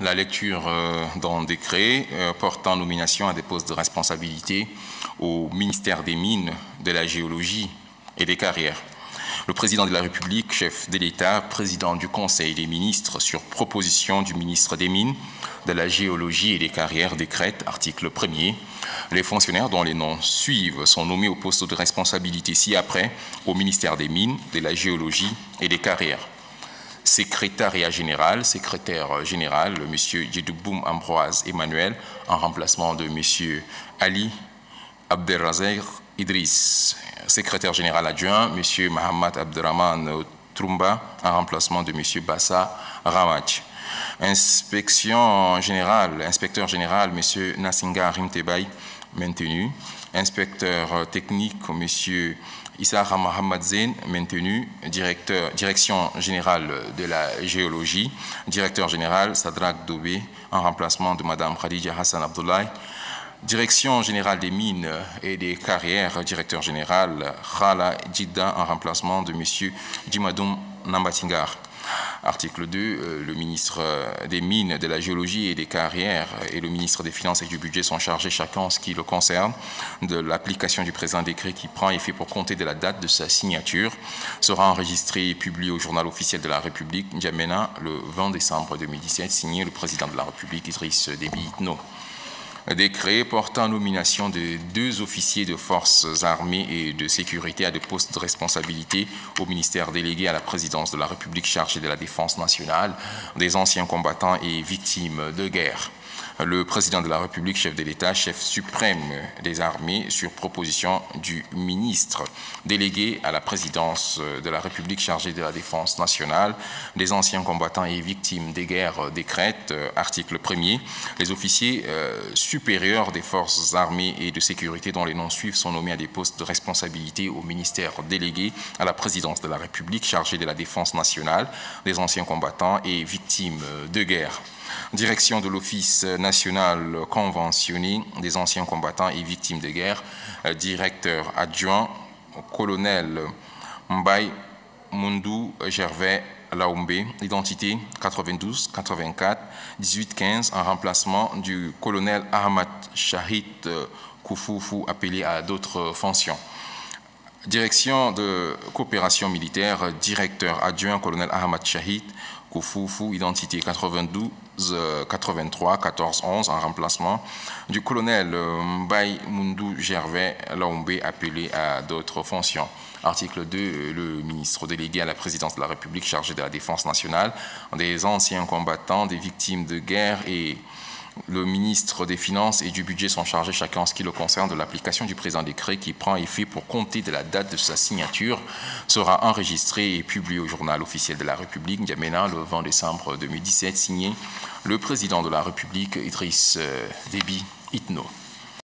la lecture euh, d'un décret euh, portant nomination à des postes de responsabilité au ministère des Mines, de la Géologie et des Carrières. Le président de la République, chef de l'État, président du Conseil des ministres, sur proposition du ministre des Mines, de la Géologie et des Carrières, décrète, article 1er, les fonctionnaires dont les noms suivent sont nommés au poste de responsabilité ci-après au ministère des Mines, de la Géologie et des Carrières secrétariat général, secrétaire général, M. Djedouboum Ambroise Emmanuel, en remplacement de M. Ali Abdelrazer Idriss. Secrétaire général adjoint, M. Mohamed Abderrahman Trumba, en remplacement de M. Bassa Ramach. Inspection générale, inspecteur général, M. Nassinga Rimtebay, maintenu. Inspecteur technique, M. Issa Mohamed maintenu, directeur, direction générale de la géologie, directeur général Sadrak Dobé, en remplacement de Mme Khadija Hassan Abdoulaye, direction générale des mines et des carrières, directeur général Khala Jidda, en remplacement de M. Jimadoum Nambatingar. Article 2, euh, le ministre euh, des Mines, de la Géologie et des Carrières et le ministre des Finances et du Budget sont chargés chacun en ce qui le concerne de l'application du présent décret qui prend effet pour compter de la date de sa signature, sera enregistré et publié au journal officiel de la République, N'Djamena, le 20 décembre 2017, signé le président de la République, Idriss Déby Itno décret portant nomination de deux officiers de forces armées et de sécurité à des postes de responsabilité au ministère délégué à la présidence de la République chargée de la défense nationale, des anciens combattants et victimes de guerre le président de la République, chef de l'État, chef suprême des armées, sur proposition du ministre. Délégué à la présidence de la République chargée de la défense nationale, des anciens combattants et victimes des guerres décrète, article 1er, les officiers euh, supérieurs des forces armées et de sécurité dont les noms suivent sont nommés à des postes de responsabilité au ministère délégué à la présidence de la République chargée de la défense nationale, des anciens combattants et victimes de guerre. Direction de l'Office national conventionné des anciens combattants et victimes de guerre, euh, directeur adjoint, colonel Mbaye Mundu Gervais Laoumbe, identité 92 84 18 15 en remplacement du colonel Ahmad Shahid Koufoufou appelé à d'autres fonctions. Direction de coopération militaire, directeur adjoint colonel Ahmad Shahid Koufoufou, identité 92 83 14 11 en remplacement du colonel euh, Mbaye Mundu Gervais Laombe appelé à d'autres fonctions. Article 2, euh, le ministre délégué à la présidence de la République chargé de la défense nationale, des anciens combattants, des victimes de guerre et le ministre des Finances et du Budget sont chargés chacun en ce qui le concerne de l'application du présent décret qui prend effet pour compter de la date de sa signature, sera enregistré et publié au journal officiel de la République, N'Djamena, le 20 décembre 2017, signé le président de la République, Idriss euh, Déby Itno.